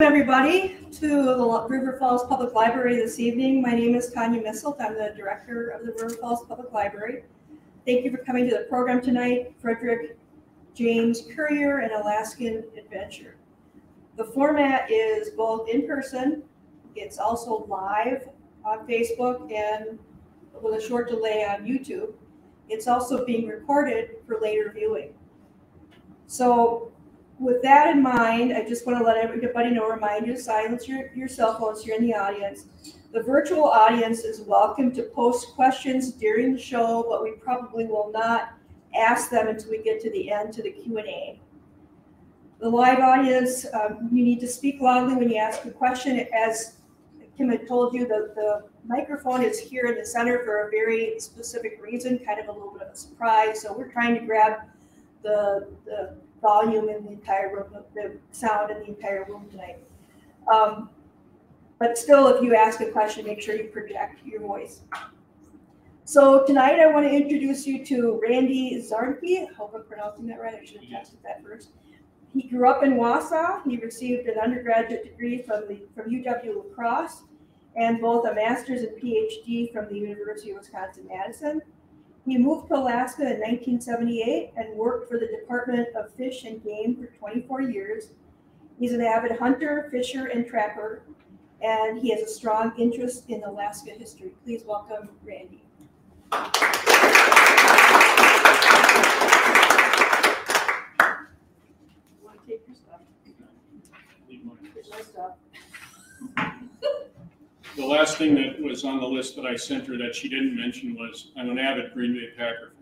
everybody, to the River Falls Public Library this evening. My name is Tanya Misselt. I'm the director of the River Falls Public Library. Thank you for coming to the program tonight, Frederick James Currier and Alaskan Adventure. The format is both in person, it's also live on Facebook and with a short delay on YouTube. It's also being recorded for later viewing. So with that in mind, I just want to let everybody know, remind you to silence your, your cell phones here in the audience. The virtual audience is welcome to post questions during the show, but we probably will not ask them until we get to the end to the Q&A. The live audience, um, you need to speak loudly when you ask a question. As Kim had told you, the, the microphone is here in the center for a very specific reason, kind of a little bit of a surprise. So we're trying to grab the, the volume in the entire room, the sound in the entire room tonight. Um, but still, if you ask a question, make sure you project your voice. So tonight I want to introduce you to Randy Zarnke. I hope I'm pronouncing that right. I should have tested that first. He grew up in Wausau. He received an undergraduate degree from the from UW La Crosse and both a master's and PhD from the University of Wisconsin-Madison. He moved to Alaska in 1978 and worked for the Department of Fish and Game for 24 years. He's an avid hunter, fisher, and trapper, and he has a strong interest in Alaska history. Please welcome Randy. Want to take your stuff? Here's my stuff. The last thing that was on the list that I sent her that she didn't mention was, I'm an avid Green Bay Packer.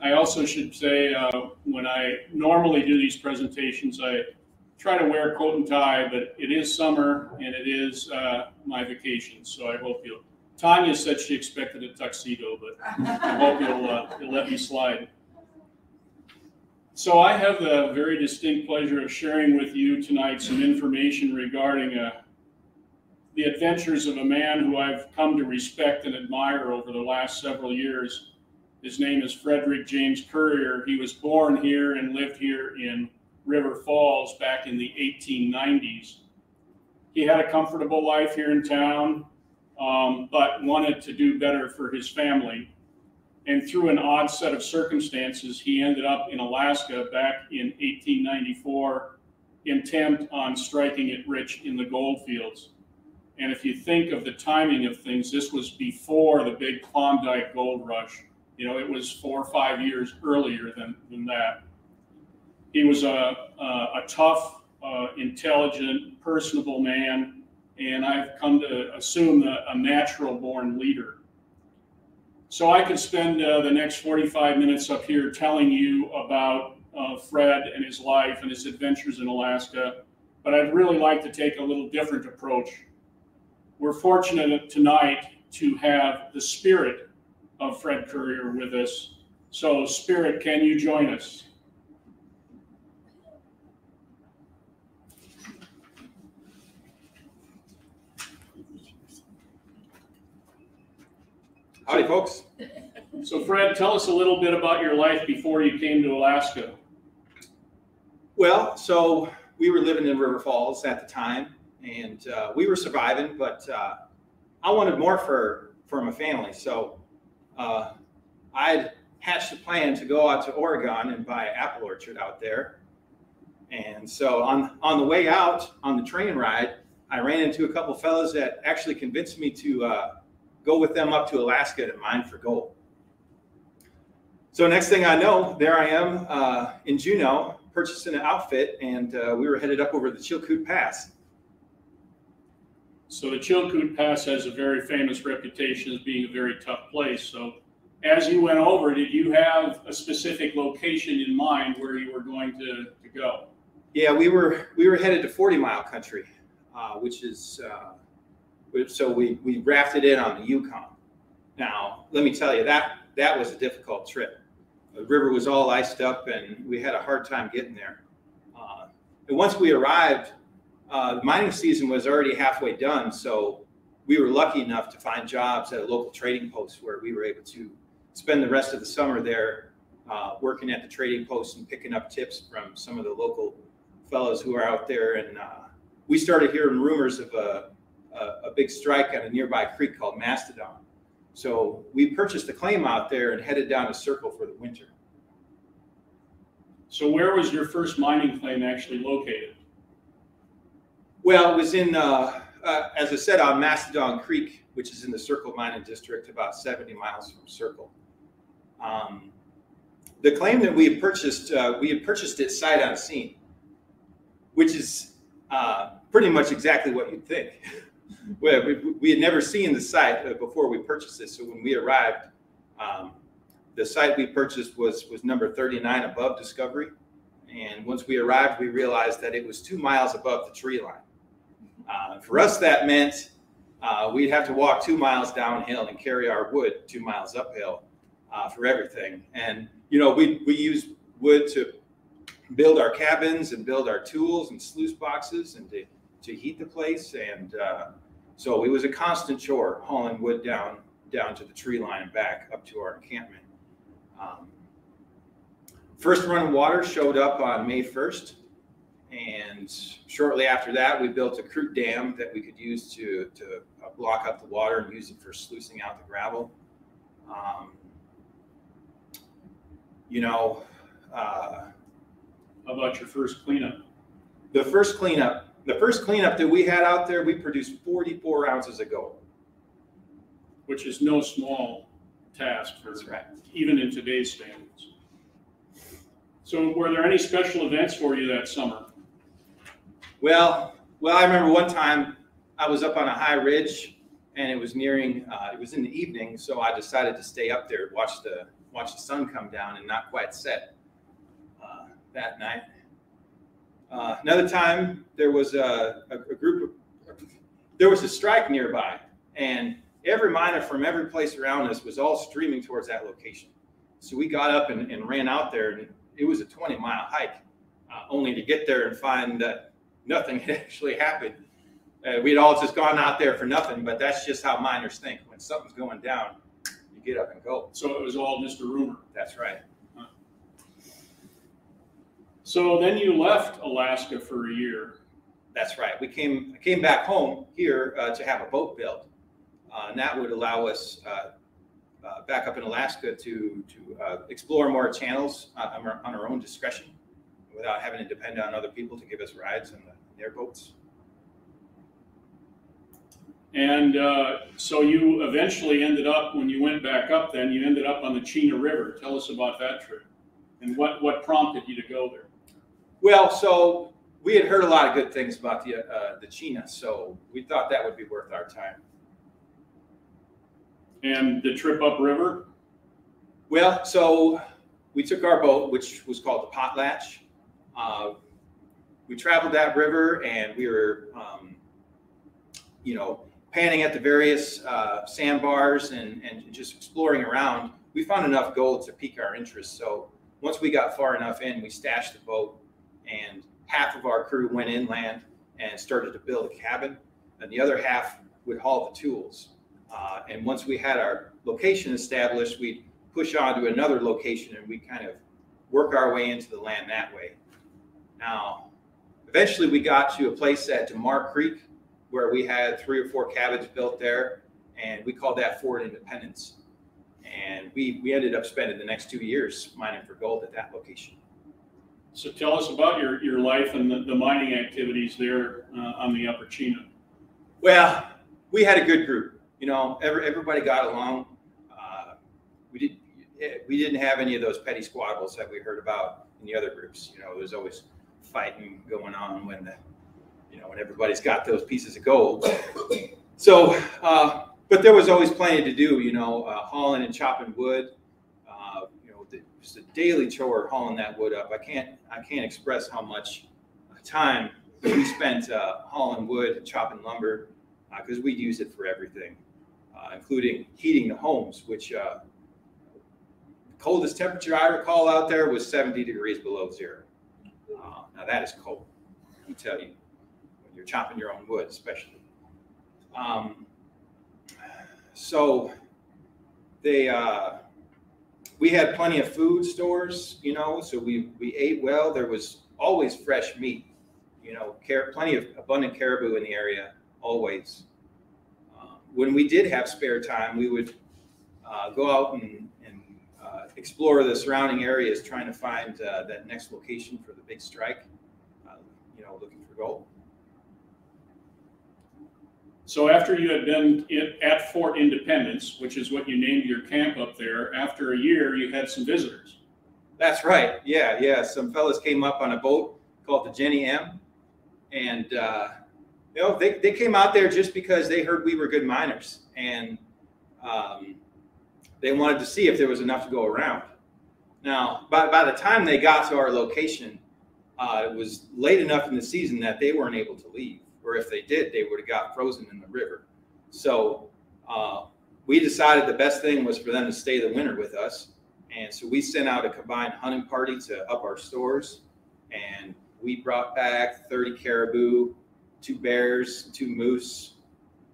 I also should say, uh, when I normally do these presentations, I try to wear coat and tie, but it is summer and it is uh, my vacation, so I hope you'll. Tanya said she expected a tuxedo, but I hope you'll, uh, you'll let me slide. So I have the very distinct pleasure of sharing with you tonight some information regarding uh, the adventures of a man who I've come to respect and admire over the last several years. His name is Frederick James Currier. He was born here and lived here in River Falls back in the 1890s. He had a comfortable life here in town, um, but wanted to do better for his family. And through an odd set of circumstances, he ended up in Alaska back in 1894, intent on striking it rich in the gold fields. And if you think of the timing of things, this was before the big Klondike gold rush. You know, it was four or five years earlier than, than that. He was a, a, a tough, uh, intelligent, personable man, and I've come to assume a, a natural born leader. So I could spend uh, the next 45 minutes up here telling you about uh, Fred and his life and his adventures in Alaska, but I'd really like to take a little different approach. We're fortunate tonight to have the spirit of Fred Currier with us. So, Spirit, can you join us? Howdy, folks. So, Fred, tell us a little bit about your life before you came to Alaska. Well, so we were living in River Falls at the time, and uh, we were surviving, but uh, I wanted more for for my family. So uh, I hatched a plan to go out to Oregon and buy an apple orchard out there. And so on on the way out on the train ride, I ran into a couple fellows that actually convinced me to uh, go with them up to Alaska to mine for gold. So next thing I know, there I am uh, in Juneau purchasing an outfit, and uh, we were headed up over the Chilkoot Pass. So the Chilkoot Pass has a very famous reputation as being a very tough place. So as you went over, did you have a specific location in mind where you were going to, to go? Yeah, we were we were headed to Forty Mile Country, uh, which is uh, so we we rafted in on the Yukon. Now, let me tell you that that was a difficult trip. The river was all iced up, and we had a hard time getting there. Uh, and once we arrived, uh, the mining season was already halfway done, so we were lucky enough to find jobs at a local trading post where we were able to spend the rest of the summer there uh, working at the trading post and picking up tips from some of the local fellows who are out there. And uh, we started hearing rumors of a, a, a big strike on a nearby creek called Mastodon. So we purchased a claim out there and headed down to Circle for the winter. So where was your first mining claim actually located? Well, it was in, uh, uh, as I said, on Mastodon Creek, which is in the Circle Mining District, about 70 miles from Circle. Um, the claim that we had purchased, uh, we had purchased it sight unseen, which is uh, pretty much exactly what you'd think. we, we, had never seen the site uh, before we purchased it, so when we arrived, um, the site we purchased was was number 39 above Discovery, and once we arrived, we realized that it was two miles above the tree line. Uh, for us, that meant uh, we'd have to walk two miles downhill and carry our wood two miles uphill uh, for everything. And you know, we we use wood to build our cabins and build our tools and sluice boxes and to to heat the place. And uh, so it was a constant chore hauling wood down down to the tree line and back up to our encampment. Um, first run of water showed up on May 1st. And shortly after that, we built a creek dam that we could use to, to uh, block up the water and use it for sluicing out the gravel. Um, you know, uh, How about your first cleanup? the first cleanup, the first cleanup that we had out there, we produced 44 ounces of gold. Which is no small task for, That's right. even in today's standards. So were there any special events for you that summer? Well, well, I remember one time I was up on a high ridge and it was nearing, uh, it was in the evening, so I decided to stay up there, watch the watch the sun come down and not quite set uh, that night. Uh, another time, there was a, a, a group of, there was a strike nearby, and every miner from every place around us was all streaming towards that location. So we got up and, and ran out there, and it was a 20 mile hike, uh, only to get there and find that nothing had actually happened. Uh, we'd all just gone out there for nothing, but that's just how miners think. When something's going down, you get up and go. So it was all just a rumor. That's right. So then you left Alaska for a year. That's right. We came came back home here uh, to have a boat built, uh, and that would allow us uh, uh back up in Alaska to to uh, explore more channels uh, on our, on our own discretion, without having to depend on other people to give us rides in, the, in their boats. And uh, so you eventually ended up, when you went back up then, you ended up on the Chena River. Tell us about that trip. And what, what prompted you to go there? Well, so we had heard a lot of good things about the uh, the Chena, so we thought that would be worth our time. And the trip upriver? Well, so we took our boat, which was called the Potlatch. Uh, we traveled that river, and we were, um, you know, panning at the various uh, sandbars and and just exploring around. We found enough gold to pique our interest. So once we got far enough in, we stashed the boat, and half of our crew went inland and started to build a cabin, and the other half would haul the tools. Uh, and once we had our location established, we'd push on to another location and we kind of work our way into the land that way. Now, eventually we got to a place at DeMar Creek where we had three or four cabins built there, and we called that Fort Independence. And we, we ended up spending the next two years mining for gold at that location. So tell us about your, your life and the, the mining activities there uh, on the Upper Chena. Well, we had a good group. You know, every, everybody got along. Uh, we did we didn't have any of those petty squabbles that we heard about in the other groups. You know, there's always fighting going on when the you know when everybody's got those pieces of gold. So, uh, but there was always plenty to do. You know, uh, hauling and chopping wood. Uh, just a daily chore hauling that wood up. I can't I can't express how much time we spent uh, hauling wood chopping lumber because uh, we use it for everything, uh, including heating the homes, which uh, coldest temperature I recall out there was 70 degrees below zero. Uh, now that is cold, I tell you, when you're chopping your own wood, especially. Um, so they, uh, we had plenty of food stores, you know, so we, we ate well. There was always fresh meat, you know, car- plenty of abundant caribou in the area, always. Uh, when we did have spare time, we would uh, go out and, and uh, explore the surrounding areas, trying to find uh, that next location for the big strike, uh, you know, looking for gold. So after you had been at Fort Independence, which is what you named your camp up there, after a year, you had some visitors. That's right. Yeah, yeah. Some fellas came up on a boat called the Jenny M. And, uh, you know, they, they came out there just because they heard we were good miners. And um, they wanted to see if there was enough to go around. Now, by, by the time they got to our location, uh, it was late enough in the season that they weren't able to leave. Or if they did, they would have got frozen in the river. So uh, we decided the best thing was for them to stay the winter with us. And so we sent out a combined hunting party to up our stores. And we brought back 30 caribou, two bears, two moose.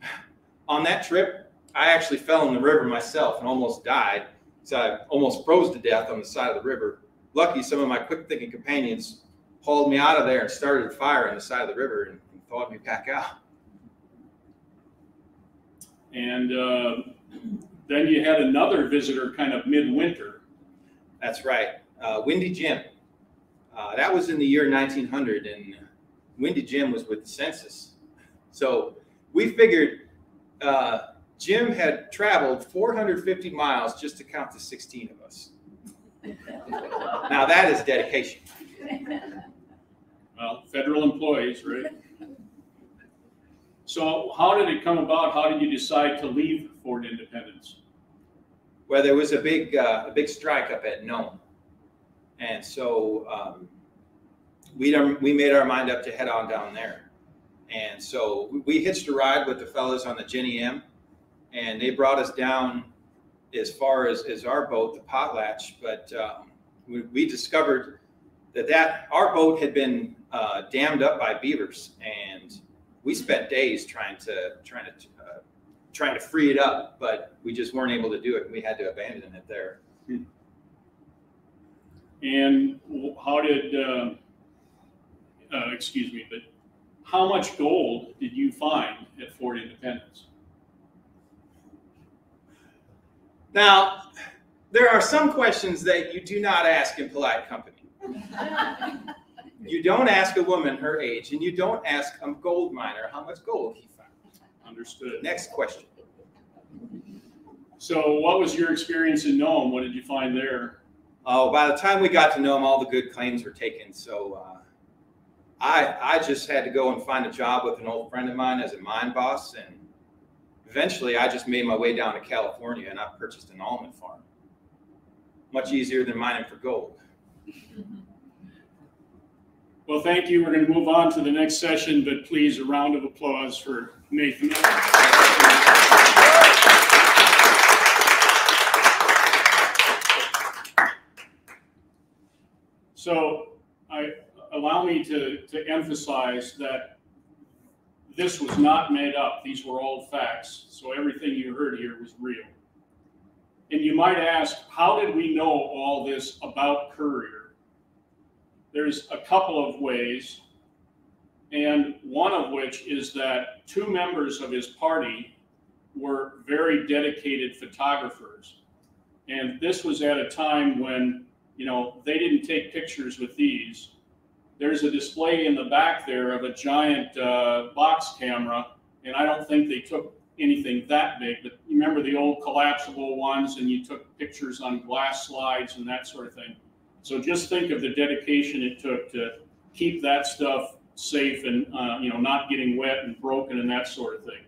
On that trip, I actually fell in the river myself and almost died. So I almost froze to death on the side of the river. Lucky some of my quick thinking companions hauled me out of there and started a fire on the side of the river and, and thawed me back out. And uh, then you had another visitor kind of midwinter. That's right. Uh, Windy Jim. Uh, that was in the year 1900, and Windy Jim was with the census. So we figured uh, Jim had traveled 450 miles just to count the 16 of us. now that is dedication. Well, federal employees, right? So how did it come about? How did you decide to leave Fort Independence? Well, there was a big uh, a big strike up at Nome, and so um, we we made our mind up to head on down there. And so we- hitched a ride with the fellas on the Jenny M, and they brought us down as far as, as our boat, the Potlatch. But um, we, we discovered that that our boat had been uh, dammed up by beavers, and we spent days trying to trying to uh, trying to free it up, but we just weren't able to do it. and We had to abandon it there. And how did, uh, uh, excuse me, but how much gold did you find at Fort Independence? Now, there are some questions that you do not ask in polite company. You don't ask a woman her age, and you don't ask a gold miner how much gold he found. Understood. Next question. So what was your experience in Nome? What did you find there? Oh, by the time we got to Nome, all the good claims were taken. So uh, I I just had to go and find a job with an old friend of mine as a mine boss, and eventually I just made my way down to California and I purchased an almond farm. Much easier than mining for gold. Well, thank you. We're going to move on to the next session, but please, a round of applause for Nathan. So I, allow me to, to emphasize that this was not made up. These were all facts. So everything you heard here was real. And you might ask, how did we know all this about Currier? There's a couple of ways, and one of which is that two members of his party were very dedicated photographers. And this was at a time when, you know, they didn't take pictures with these. There's a display in the back there of a giant uh, box camera, and I don't think they took anything that big, but you remember the old collapsible ones, and you took pictures on glass slides and that sort of thing. So just think of the dedication it took to keep that stuff safe and uh, you know not getting wet and broken and that sort of thing.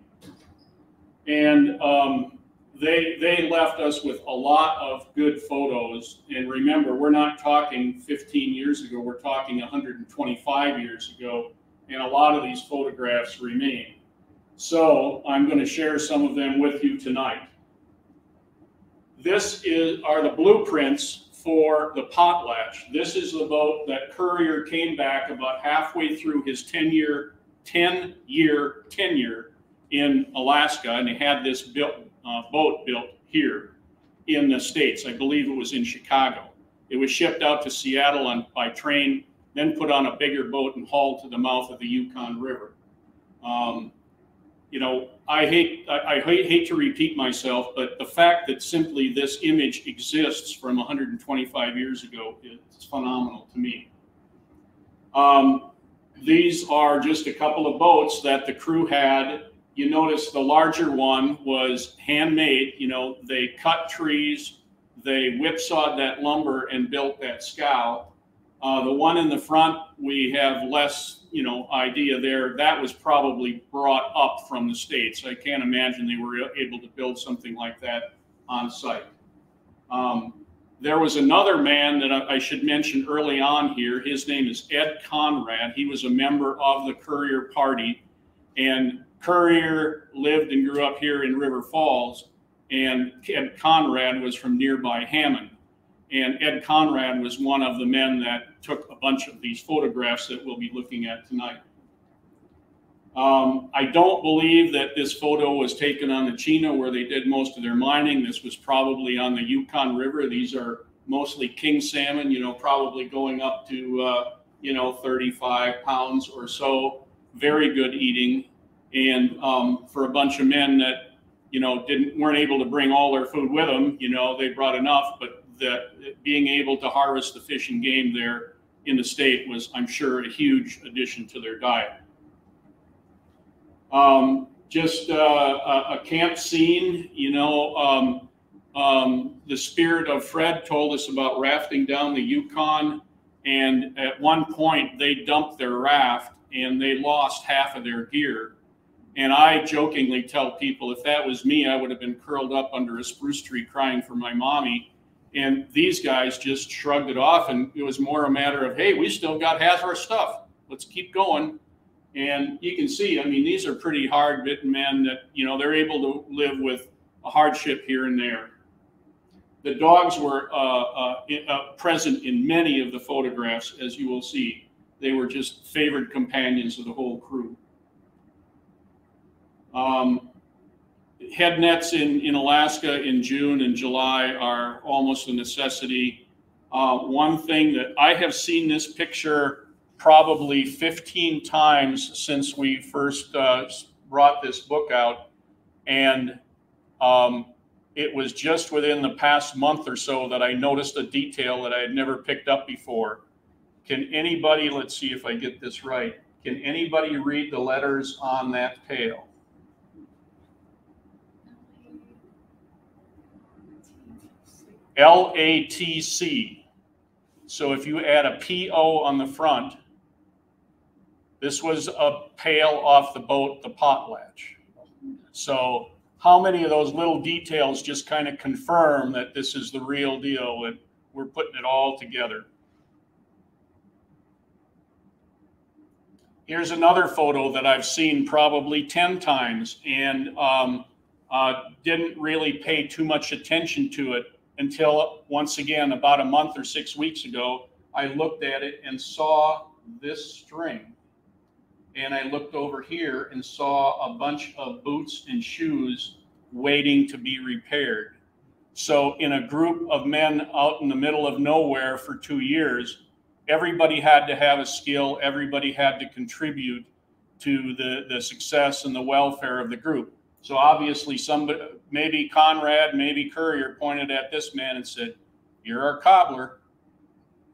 And um, they they left us with a lot of good photos. And remember, we're not talking 15 years ago; we're talking 125 years ago, and a lot of these photographs remain. So I'm going to share some of them with you tonight. This is are the blueprints for the potlatch. This is the boat that Currier came back about halfway through his 10 year 10 year tenure in Alaska, and he had this built uh, boat built here. in the States. I believe it was in Chicago. It was shipped out to Seattle on, by train, then put on a bigger boat and hauled to the mouth of the Yukon River. Um, you know, I hate, I, I hate, hate to repeat myself, but the fact that simply this image exists from 125 years ago is phenomenal to me. Um, these are just a couple of boats that the crew had. You notice the larger one was handmade. You know, they cut trees, they whipsawed that lumber and built that scow. Uh, the one in the front, we have less, you know, idea there. That was probably brought up from the States. I can't imagine they were able to build something like that on site. Um, there was another man that I should mention early on here. His name is Ed Conrad. He was a member of the Currier Party, and Currier lived and grew up here in River Falls, and Ed Conrad was from nearby Hammond. And Ed Conrad was one of the men that took a bunch of these photographs that we'll be looking at tonight. Um, I don't believe that this photo was taken on the Chena where they did most of their mining. This was probably on the Yukon River. These are mostly king salmon, you know, probably going up to, uh, you know, 35 pounds or so. Very good eating. And um, for a bunch of men that, you know, didn't weren't able to bring all their food with them, you know, they brought enough, but that being able to harvest the fish and game there in the state was, I'm sure, a huge addition to their diet. Um, just uh, a, a, camp scene, you know. Um, um, the spirit of Fred told us about rafting down the Yukon, and at one point they dumped their raft and they lost half of their gear. And I jokingly tell people if that was me, I would have been curled up under a spruce tree crying for my mommy. And these guys just shrugged it off, and it was more a matter of, hey, we still got half our stuff. Let's keep going. And you can see, I mean, these are pretty hard bitten men that, you know, they're able to live with a hardship here and there. The dogs were uh, uh, uh, present in many of the photographs, as you will see. They were just favored companions of the whole crew. Um, head nets in, in Alaska in June and July are almost a necessity. Uh, one thing that I have seen this picture probably 15 times since we first uh, brought this book out. And um, it was just within the past month or so that I noticed a detail that I had never picked up before. Can anybody, let's see if I get this right, can anybody read the letters on that pail? L A T C. So if you add a P O on the front, this was a pail off the boat, the potlatch. So how many of those little details just kind of confirm that this is the real deal and we're putting it all together? Here's another photo that I've seen probably 10 times and um, uh, didn't really pay too much attention to it until once again, about a month or six weeks ago, I looked at it and saw this string and I looked over here and saw a bunch of boots and shoes waiting to be repaired. So, in a group of men out in the middle of nowhere for two years, everybody had to have a skill, everybody had to contribute to the, the success and the welfare of the group. So, obviously, somebody, maybe Conrad, maybe Currier pointed at this man and said, You're our cobbler.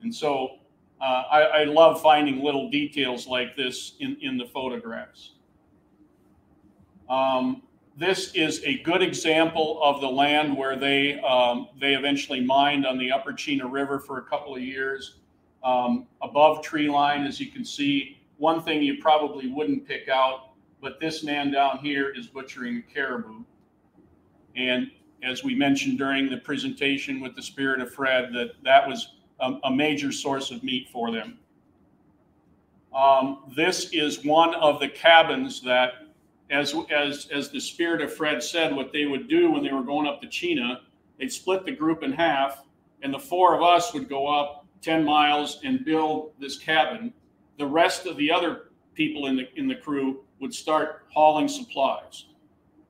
And so uh, I, I, love finding little details like this in, in the photographs. Um, this is a good example of the land where they, um, they eventually mined on the upper Chena River for a couple of years. Um, above tree line, as you can see, one thing you probably wouldn't pick out, but this man down here is butchering a caribou. And as we mentioned during the presentation with the Spirit of Fred, that that was a, a major source of meat for them. Um, this is one of the cabins that, as, as, as the spirit of Fred said, what they would do when they were going up to Chena, they'd split the group in half, and the four of us would go up 10 miles and build this cabin. The rest of the other people in the, in the crew would start hauling supplies.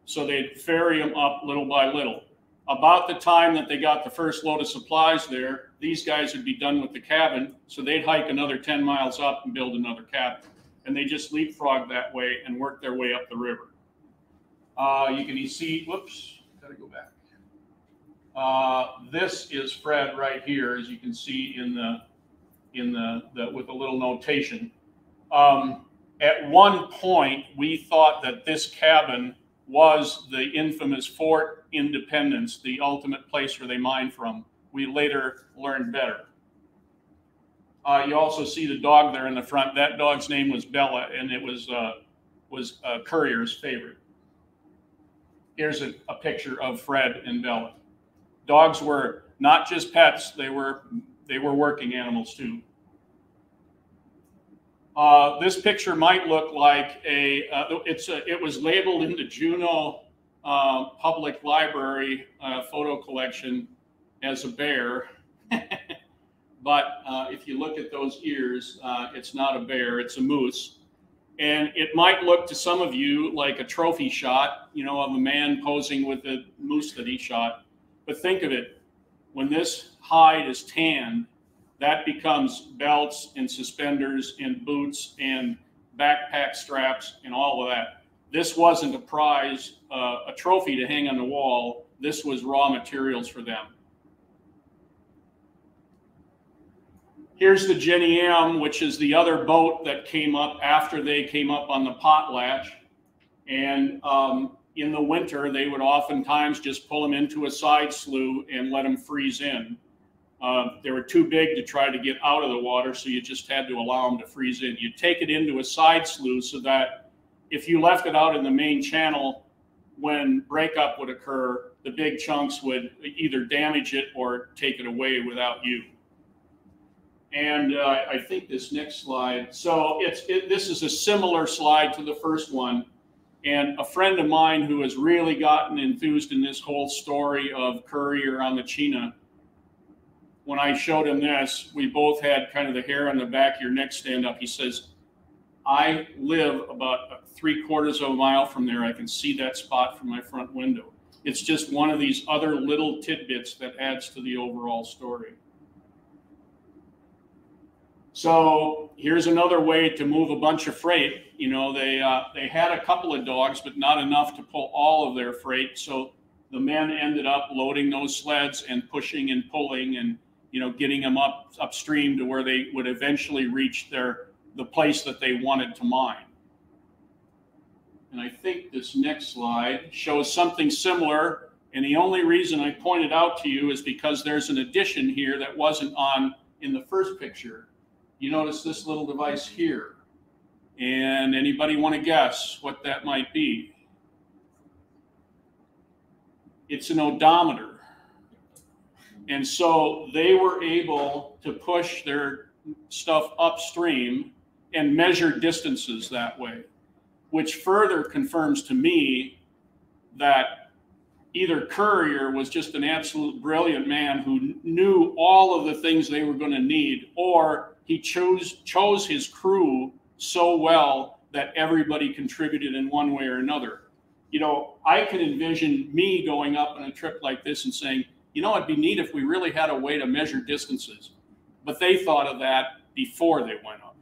So they'd ferry them up little by little. About the time that they got the first load of supplies there, these guys would be done with the cabin, so they'd hike another 10 miles up and build another cabin. And they just leapfrog that way and work their way up the river. Uh, you can see, whoops, gotta go back. Uh, this is Fred right here, as you can see in the in the, the with a little notation. Um, at one point, we thought that this cabin was the infamous Fort Independence, the ultimate place where they mined from. We later learned better. Uh, you also see the dog there in the front. That dog's name was Bella, and it was uh, was uh, Currier's favorite. Here's a, a picture of Fred and Bella. Dogs were not just pets; they were they were working animals too. Uh, this picture might look like a, uh, it's a, it was labeled in the Juneau uh, Public Library uh, photo collection as a bear. but uh, if you look at those ears, it's not a bear, it's a moose. And it might look to some of you like a trophy shot, you know, of a man posing with a moose that he shot. But think of it, when this hide is tanned, that becomes belts and suspenders and boots and backpack straps and all of that. This wasn't a prize, uh, a trophy to hang on the wall. This was raw materials for them. Here's the Jenny M, which is the other boat that came up after they came up on the potlatch. And um, in the winter, they would oftentimes just pull them into a side slough and let them freeze in. Uh, they were too big to try to get out of the water, so you just had to allow them to freeze in. You take it into a side slough so that if you left it out in the main channel, when breakup would occur, the big chunks would either damage it or take it away without you. And uh, I think this next slide. So it's it, this is a similar slide to the first one. And a friend of mine who has really gotten enthused in this whole story of Currier on the Chena when I showed him this, we both had kind of the hair on the back of your neck stand up. He says, I live about three quarters of a mile from there. I can see that spot from my front window. It's just one of these other little tidbits that adds to the overall story. So here's another way to move a bunch of freight. You know, they uh, they had a couple of dogs, but not enough to pull all of their freight. So the men ended up loading those sleds and pushing and pulling and you know, getting them up upstream to where they would eventually reach their the place that they wanted to mine. And I think this next slide shows something similar. And the only reason I pointed out to you is because there's an addition here that wasn't on in the first picture. You notice this little device here. And anybody want to guess what that might be? It's an odometer. And so they were able to push their stuff upstream and measure distances that way, which further confirms to me that either Currier was just an absolute brilliant man who knew all of the things they were going to need, or he chose chose his crew so well that everybody contributed in one way or another. You know, I can envision me going up on a trip like this and saying, you know, it'd be neat if we really had a way to measure distances. But they thought of that before they went up.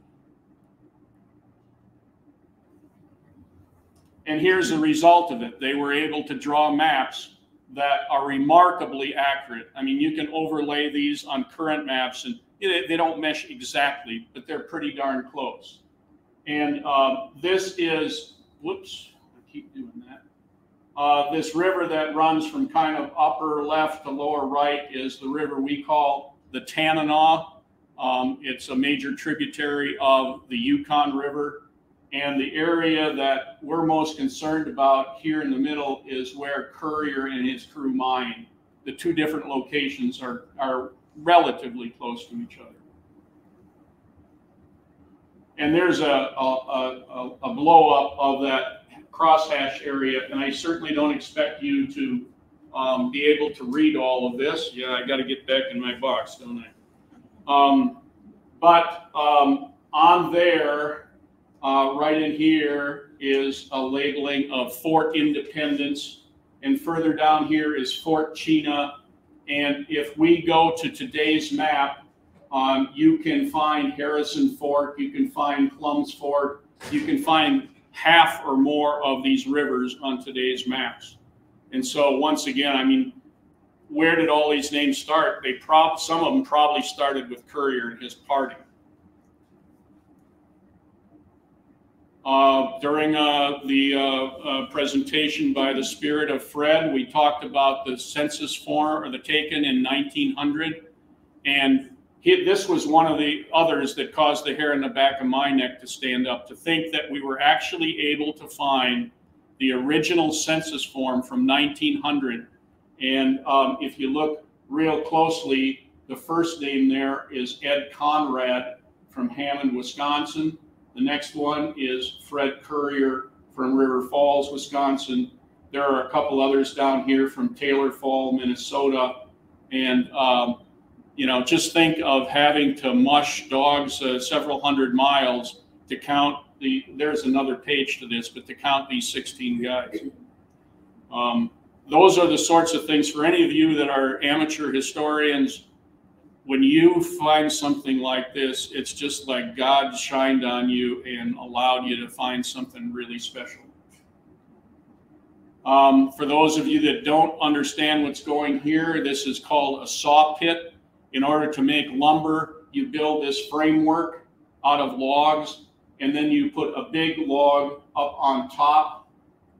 And here's the result of it. They were able to draw maps that are remarkably accurate. I mean, you can overlay these on current maps and they don't mesh exactly, but they're pretty darn close. And uh, this is, whoops, I keep doing that. Uh, this river that runs from kind of upper left to lower right is the river we call the Tanana. Um, it's a major tributary of the Yukon River. And the area that we're most concerned about here in the middle is where Currier and his crew mine. The two different locations are, are relatively close to each other. And there's a, a, a, a blow up of that crosshatch area, and I certainly don't expect you to um, be able to read all of this. Yeah, I got to get back in my box, don't I? Um, but um, on there, uh, right in here, is a labeling of Fort Independence. and further down here is Fort Chena. And if we go to today's map, um, you can find Harrison Fort, you can find Plums Fort, you can find half or more of these rivers on today's maps. And so once again, I mean, where did all these names start? They prob some of them probably started with Currier and his party. Uh, during uh, the uh, uh, presentation by the Spirit of Fred, we talked about the census form or the taken in 1900, and he, this was one of the others that caused the hair in the back of my neck to stand up. To think that we were actually able to find the original census form from 1900, and um, if you look real closely, the first name there is Ed Conrad from Hammond, Wisconsin the next one is Fred Currier from River Falls, Wisconsin. There are a couple others down here from Taylor Fall, Minnesota. And, um, you know, just think of having to mush dogs uh, several hundred miles to count the, there's another page to this, but to count these 16 guys. Um, those are the sorts of things for any of you that are amateur historians when you find something like this, it's just like God shined on you and allowed you to find something really special. Um, for those of you that don't understand what's going here, this is called a saw pit. In order to make lumber, you build this framework out of logs, and then you put a big log up on top,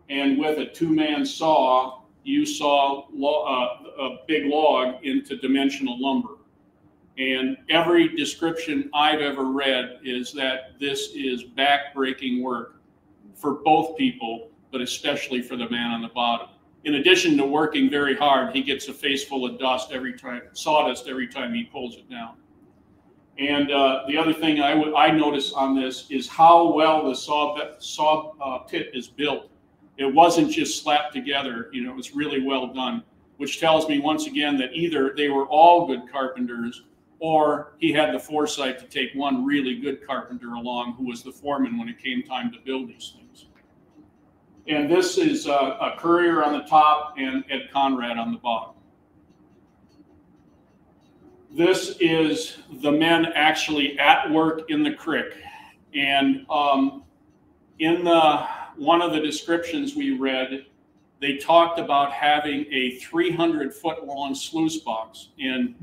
and with a two-man saw, you saw uh, a big log into dimensional lumber. And every description I've ever read is that this is back-breaking work for both people, but especially for the man on the bottom. In addition to working very hard, he gets a face full of dust every time, sawdust every time he pulls it down. And uh, the other thing I, I notice on this is how well the saw, saw uh, pit is built. It wasn't just slapped together, you know, it was really well done, which tells me once again that either they were all good carpenters or he had the foresight to take one really good carpenter along who was the foreman when it came time to build these things. And this is a, a Currier on the top and Ed Conrad on the bottom. This is the men actually at work in the creek. And um, in the one of the descriptions we read, they talked about having a 300 foot long sluice box. And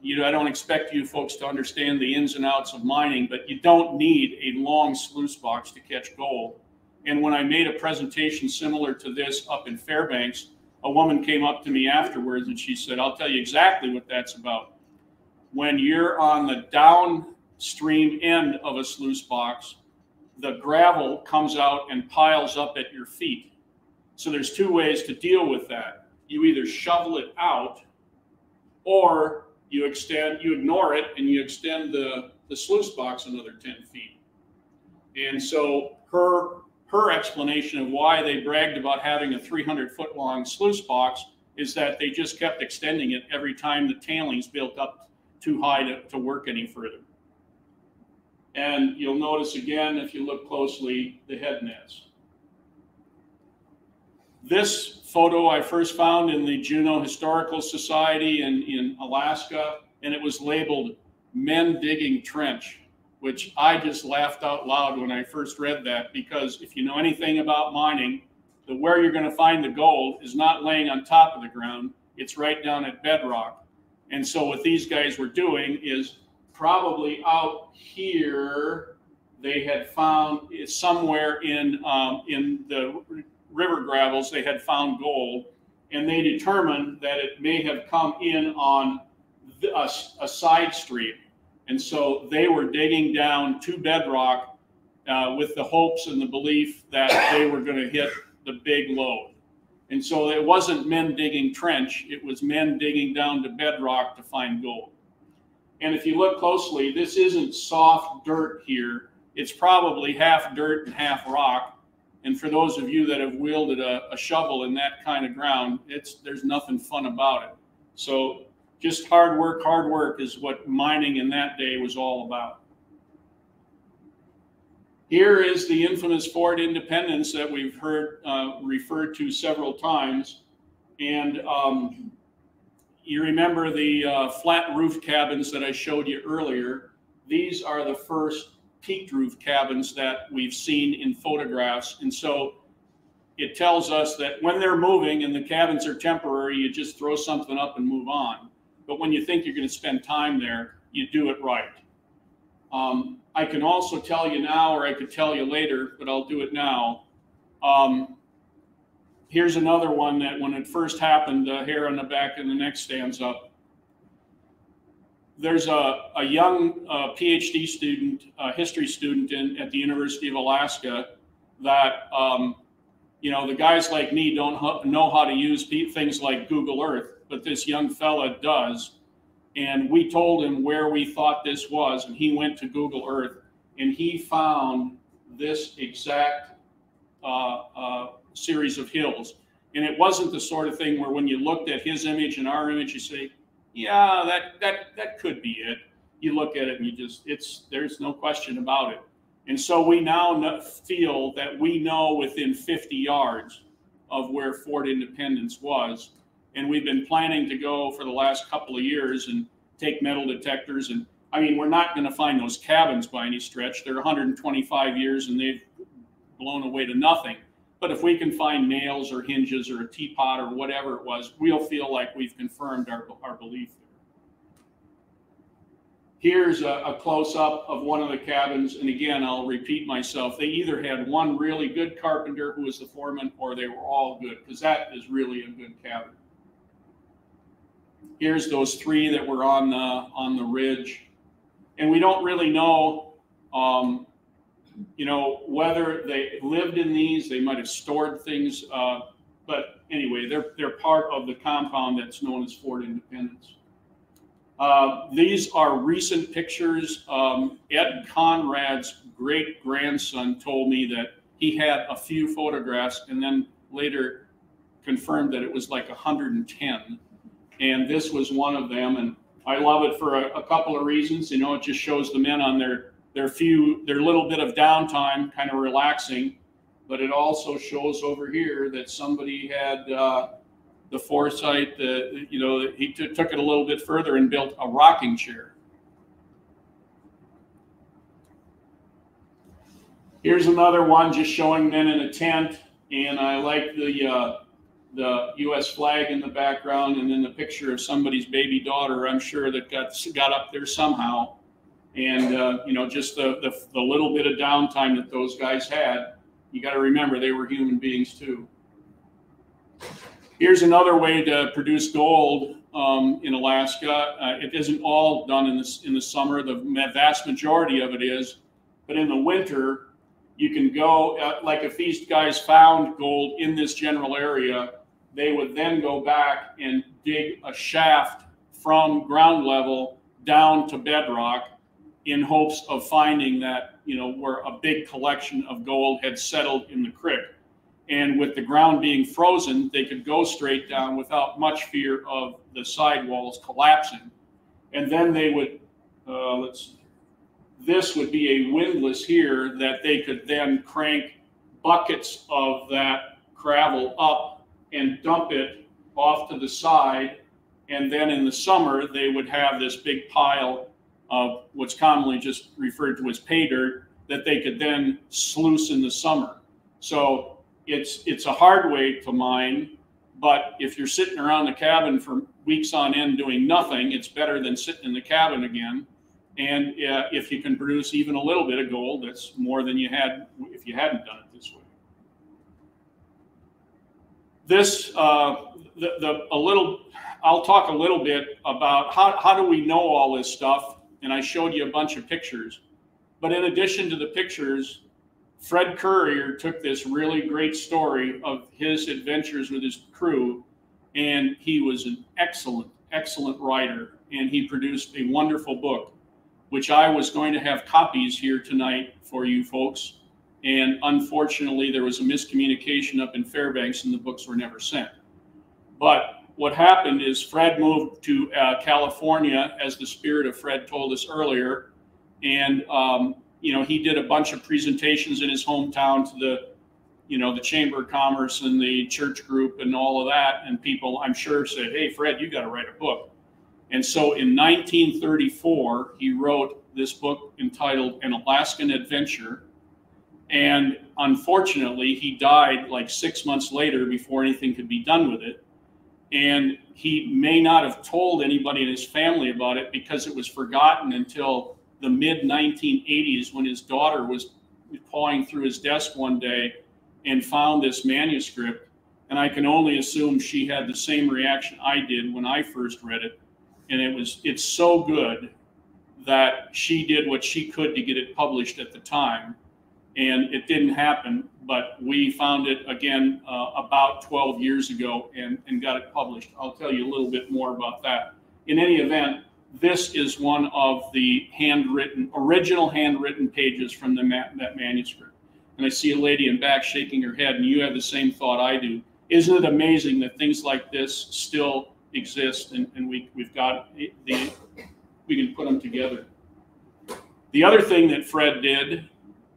you know, I don't expect you folks to understand the ins and outs of mining, but you don't need a long sluice box to catch gold. And when I made a presentation similar to this up in Fairbanks, a woman came up to me afterwards and she said, I'll tell you exactly what that's about. When you're on the downstream end of a sluice box, the gravel comes out and piles up at your feet. So there's two ways to deal with that. You either shovel it out or you extend, you ignore it, and you extend the, the sluice box another 10 feet. And so her, her explanation of why they bragged about having a 300 foot long sluice box is that they just kept extending it every time the tailings built up too high to, to work any further. And you'll notice again, if you look closely, the head nets. This photo I first found in the Juneau Historical Society in, in Alaska, and it was labeled Men Digging Trench, which I just laughed out loud when I first read that because if you know anything about mining, the where you're going to find the gold is not laying on top of the ground, it's right down at bedrock. And so what these guys were doing is probably out here, they had found somewhere in um, in the river gravels, they had found gold, and they determined that it may have come in on a, a side stream. And so they were digging down to bedrock uh, with the hopes and the belief that they were going to hit the big lode. And so it wasn't men digging trench, it was men digging down to bedrock to find gold. And if you look closely, this isn't soft dirt here. It's probably half dirt and half rock. And for those of you that have wielded a, a shovel in that kind of ground, it's there's nothing fun about it. So just hard work, hard work is what mining in that day was all about. Here is the infamous Fort Independence that we've heard uh, referred to several times. And um, you remember the uh, flat roof cabins that I showed you earlier? These are the first peaked roof cabins that we've seen in photographs. And so it tells us that when they're moving and the cabins are temporary, you just throw something up and move on. But when you think you're going to spend time there, you do it right. Um, I can also tell you now, or I could tell you later, but I'll do it now. Um, here's another one that when it first happened, the hair on the back of the neck stands up. There's a, a young uh, PhD student, a history student in, at the University of Alaska that, um, you know, the guys like me don't know how to use things like Google Earth, but this young fella does. And we told him where we thought this was, and he went to Google Earth and he found this exact uh, uh, series of hills. And it wasn't the sort of thing where when you looked at his image and our image, you say, yeah, that, that, that could be it. You look at it and you just, it's, there's no question about it. And so we now feel that we know within 50 yards of where Fort Independence was. And we've been planning to go for the last couple of years and take metal detectors. And I mean, we're not going to find those cabins by any stretch. They're 125 years and they've blown away to nothing. But if we can find nails or hinges or a teapot or whatever it was, we'll feel like we've confirmed our, our belief. Here's a, a close up of one of the cabins. And again, I'll repeat myself. They either had one really good carpenter who was the foreman or they were all good because that is really a good cabin. Here's those three that were on the, on the ridge. And we don't really know um, you know, whether they lived in these, they might have stored things. Uh, but anyway, they're, they're part of the compound that's known as Fort Independence. Uh, these are recent pictures. Um, Ed Conrad's great grandson told me that he had a few photographs and then later confirmed that it was like 110. And this was one of them. And I love it for a, a couple of reasons. You know, it just shows the men on their their few their little bit of downtime kind of relaxing but it also shows over here that somebody had uh, the foresight that you know he t- took it a little bit further and built a rocking chair here's another one just showing men in a tent and i like the uh, the U.S. flag in the background, and then the picture of somebody's baby daughter. I'm sure that got got up there somehow and uh, you know just the, the, the little bit of downtime that those guys had you got to remember they were human beings too here's another way to produce gold um, in alaska uh, it isn't all done in this in the summer the vast majority of it is but in the winter you can go uh, like if these guys found gold in this general area they would then go back and dig a shaft from ground level down to bedrock in hopes of finding that, you know, where a big collection of gold had settled in the creek. And with the ground being frozen, they could go straight down without much fear of the sidewalls collapsing. And then they would, uh, let's, this would be a windlass here that they could then crank buckets of that gravel up and dump it off to the side. And then in the summer, they would have this big pile of what's commonly just referred to as pay dirt that they could then sluice in the summer. So it's it's a hard way to mine, but if you're sitting around the cabin for weeks on end doing nothing, it's better than sitting in the cabin again. And uh, if you can produce even a little bit of gold, that's more than you had if you hadn't done it this way. This uh, the, the a little I'll talk a little bit about how, how do we know all this stuff and I showed you a bunch of pictures. But in addition to the pictures, Fred Currier took this really great story of his adventures with his crew, and he was an excellent, excellent writer, and he produced a wonderful book, which I was going to have copies here tonight for you folks. And unfortunately, there was a miscommunication up in Fairbanks, and the books were never sent. But what happened is Fred moved to uh, California, as the spirit of Fred told us earlier, and um, you know he did a bunch of presentations in his hometown to the you know, the Chamber of Commerce and the church group and all of that. And people, I'm sure, said, Hey, Fred, you got to write a book. And so in 1934, he wrote this book entitled An Alaskan Adventure. And unfortunately, he died like six months later before anything could be done with it. And he may not have told anybody in his family about it because it was forgotten until the mid 1980s when his daughter was pawing through his desk one day and found this manuscript. And I can only assume she had the same reaction I did when I first read it. And it was, it's so good that she did what she could to get it published at the time. And it didn't happen, but we found it again uh, about 12 years ago and, and got it published. I'll tell you a little bit more about that. In any event, this is one of the handwritten, original handwritten pages from the ma that manuscript and I see a lady in back shaking her head, and you have the same thought I do. Isn't it amazing that things like this still exist, and, and we, we've got the, we can put them together. The other thing that Fred did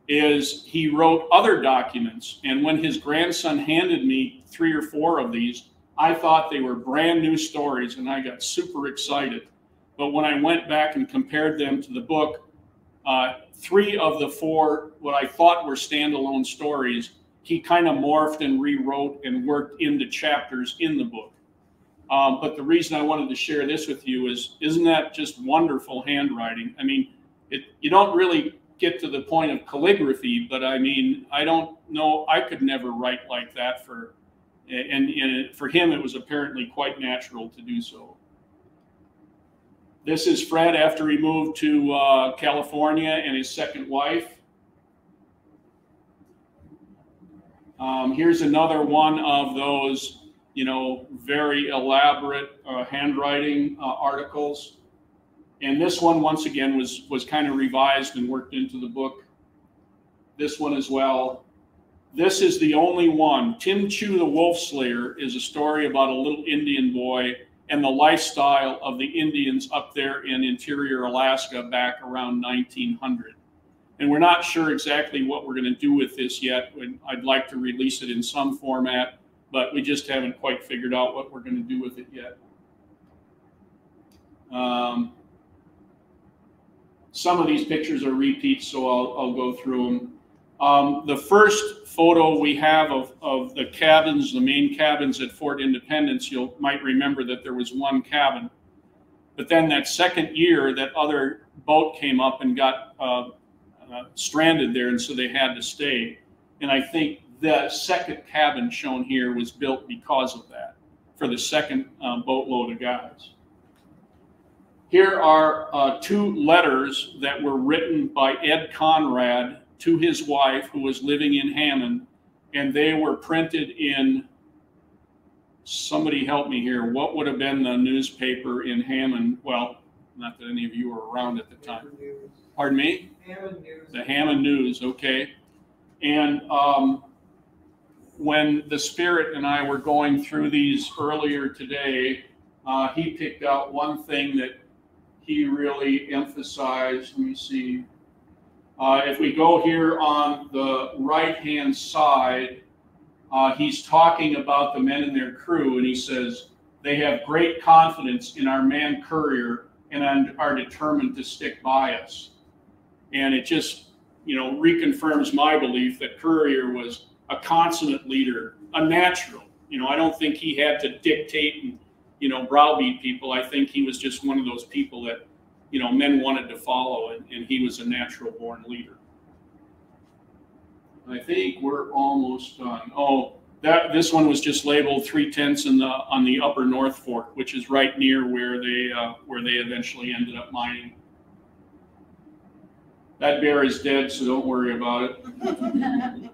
is he wrote other documents, and when his grandson handed me three or four of these, I thought they were brand new stories, and I got super excited. But when I went back and compared them to the book, uh, three of the four, what I thought were standalone stories, he kind of morphed and rewrote and worked into chapters in the book. Um, but the reason I wanted to share this with you is, isn't that just wonderful handwriting? I mean, it, you don't really get to the point of calligraphy, but I mean, I don't know, I could never write like that for, and, and for him, it was apparently quite natural to do so. This is Fred after he moved to uh, California and his second wife. Um, here's another one of those, you know, very elaborate uh, handwriting uh, articles. And this one, once again, was, was kind of revised and worked into the book. This one as well. This is the only one. Tim Chu the Wolf Slayer is a story about a little Indian boy and the lifestyle of the Indians up there in interior Alaska back around 1900. And we're not sure exactly what we're going to do with this yet. I'd like to release it in some format, but we just haven't quite figured out what we're going to do with it yet. Um, some of these pictures are repeats, so I'll, I'll go through them. Um, the first photo we have of, of the cabins, the main cabins at Fort Independence, you might remember that there was one cabin. But then that second year, that other boat came up and got uh, uh, stranded there, and so they had to stay. And I think the second cabin shown here was built because of that, for the second uh, boatload of guys. Here are uh, two letters that were written by Ed Conrad to his wife who was living in Hammond, and they were printed in somebody help me here. What would have been the newspaper in Hammond? Well, not that any of you were around at the time. Pardon me? Hammond News. The Hammond News, okay. And um, when the Spirit and I were going through these earlier today, uh, he picked out one thing that he really emphasized. Let me see. Uh, if we go here on the right-hand side, uh, he's talking about the men and their crew, and he says, they have great confidence in our man Currier and are determined to stick by us. And it just, you know, reconfirms my belief that Currier was a consummate leader, a natural. You know, I don't think he had to dictate and, you know, browbeat people. I think he was just one of those people that you know, men wanted to follow, and, and he was a natural born leader. I think we're almost done. Oh, that this one was just labeled three tenths in the on the upper North Fork, which is right near where they uh, where they eventually ended up mining. That bear is dead, so don't worry about it.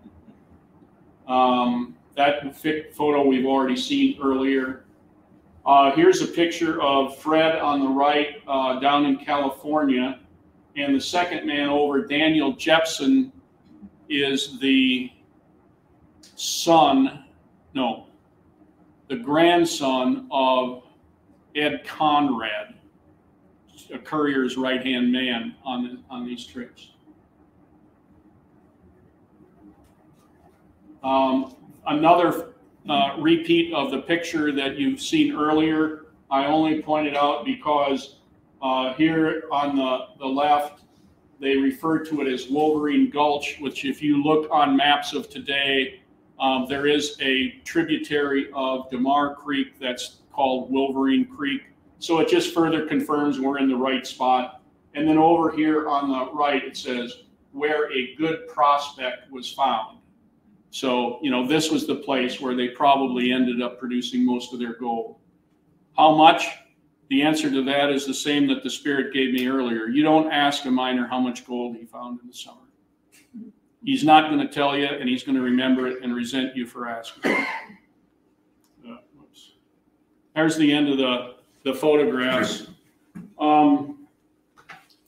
um, that photo we've already seen earlier. Uh, here's a picture of Fred on the right uh, down in California. And the second man over, Daniel Jepson, is the son, no, the grandson of Ed Conrad, a Currier's right hand man on, the, on these trips. Um, another uh, repeat of the picture that you've seen earlier. I only pointed out because uh, here on the, the left, they refer to it as Wolverine Gulch, which if you look on maps of today, um, there is a tributary of DeMar Creek that's called Wolverine Creek. So it just further confirms we're in the right spot. And then over here on the right, it says where a good prospect was found. So, you know, this was the place where they probably ended up producing most of their gold. How much? The answer to that is the same that the Spirit gave me earlier. You don't ask a miner how much gold he found in the summer. He's not going to tell you, and he's going to remember it and resent you for asking. Uh. There's the end of the, the photographs. Um,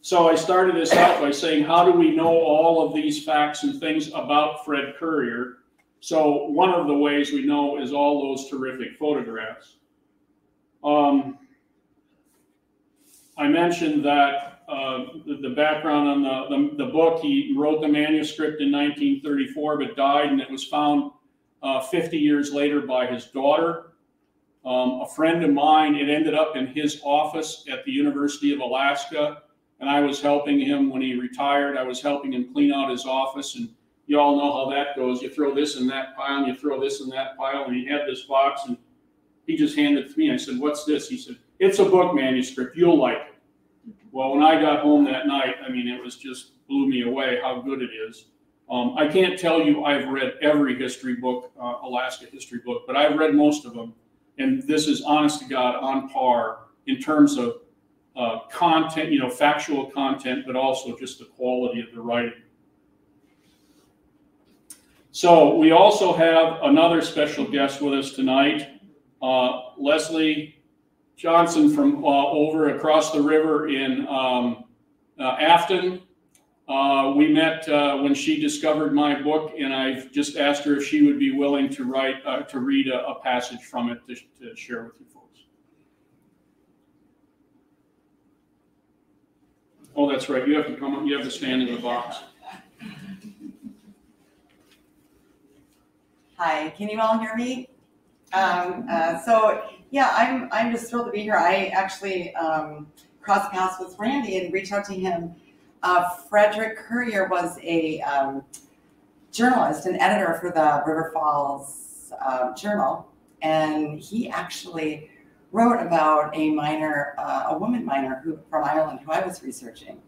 so I started this out by saying, how do we know all of these facts and things about Fred Currier? So one of the ways we know is all those terrific photographs. Um, I mentioned that uh, the, the, background on the, the, the, book, he wrote the manuscript in 1934 but died, and it was found uh, 50 years later by his daughter. Um, a friend of mine, it ended up in his office at the University of Alaska, and I was helping him when he retired. I was helping him clean out his office, and you all know how that goes. You throw this in that pile, and you throw this in that pile, and he had this box, and he just handed it to me. I said, What's this? He said, It's a book manuscript. You'll like it. Well, when I got home that night, I mean, it was just blew me away how good it is. Um, I can't tell you I've read every history book, uh, Alaska history book, but I've read most of them. And this is honest to God on par in terms of uh, content, you know, factual content, but also just the quality of the writing. So we also have another special guest with us tonight, uh, Leslie Johnson from uh, over across the river in um, uh, Afton. Uh, we met uh, when she discovered my book, and I've just asked her if she would be willing to write to read a, a, passage from it to, to share with you folks. Oh, that's right. You have to come. Up, you have to stand in the box. Hi, can you all hear me? Um, uh, so yeah, I'm I'm just thrilled to be here. I actually um, crossed paths with Randy and reached out to him. Uh, Frederick Currier was a um, journalist and editor for the River Falls uh, Journal, and he actually wrote about a miner, uh, a woman miner who from Ireland who I was researching.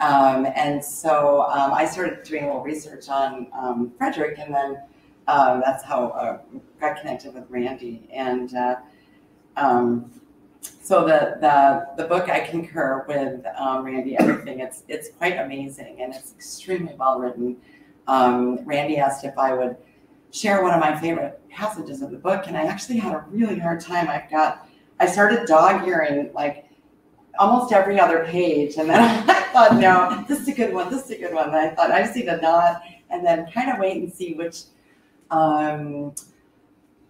Um, and so um, I started doing a little research on um, Frederick, and then um, that's how I uh, got connected with Randy. And uh, um, so the, the the book I concur with um, Randy. Everything it's it's quite amazing and it's extremely well written. Randy asked if I would share one of my favorite passages of the book, and I actually had a really hard time. I've got I started dog earing like almost every other page, and then I thought, no, this is a good one. This is a good one. And I thought I just need to nod and then kind of wait and see which um,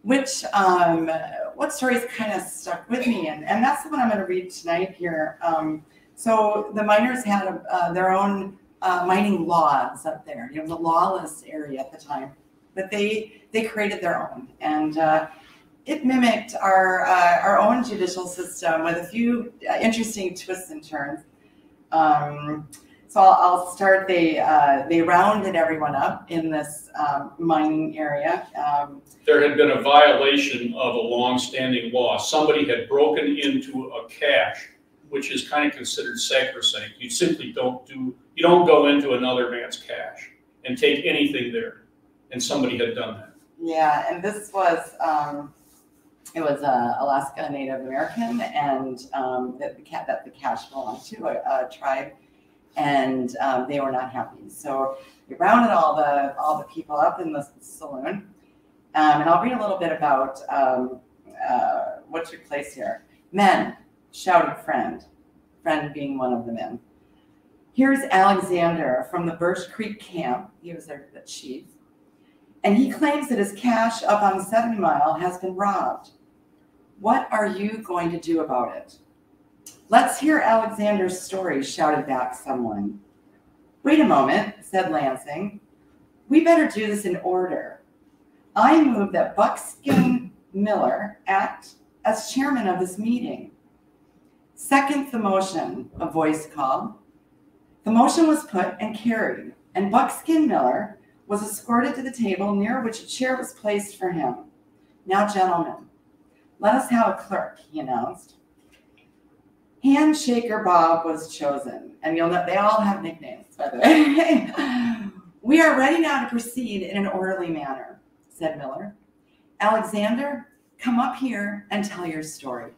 which um, what stories kind of stuck with me, and, and that's the one I'm going to read tonight here. Um, so the miners had a, uh, their own uh, mining laws up there, you know, the lawless area at the time, but they they created their own, and uh, it mimicked our uh, our own judicial system with a few uh, interesting twists and turns. Um, so I'll, I'll start. They uh, they rounded everyone up in this um, mining area. Um, there had been a violation of a long-standing law. Somebody had broken into a cache, which is kind of considered sacrosanct. You simply don't do. You don't go into another man's cache and take anything there. And somebody had done that. Yeah, and this was. Um, it was a Alaska Native American, and um, that the cat that the cache belonged to a, a tribe and um, they were not happy. So we rounded all the all the people up in the saloon, um, and I'll read a little bit about um, uh, what took place here. Men shouted, "Friend!" Friend being one of the men. Here's Alexander from the Birch Creek camp. He was their the chief, and he claims that his cache up on Seventy Mile has been robbed. What are you going to do about it? Let's hear Alexander's story, shouted back someone. Wait a moment, said Lansing. We better do this in order. I move that Buckskin Miller act as chairman of this meeting. Second the motion, a voice called. The motion was put and carried, and Buckskin Miller was escorted to the table near which a chair was placed for him. Now, gentlemen, let us have a clerk, he announced. Handshaker Bob was chosen, and you'll know they all have nicknames, by the way. we are ready now to proceed in an orderly manner, said Miller. Alexander, come up here and tell your story.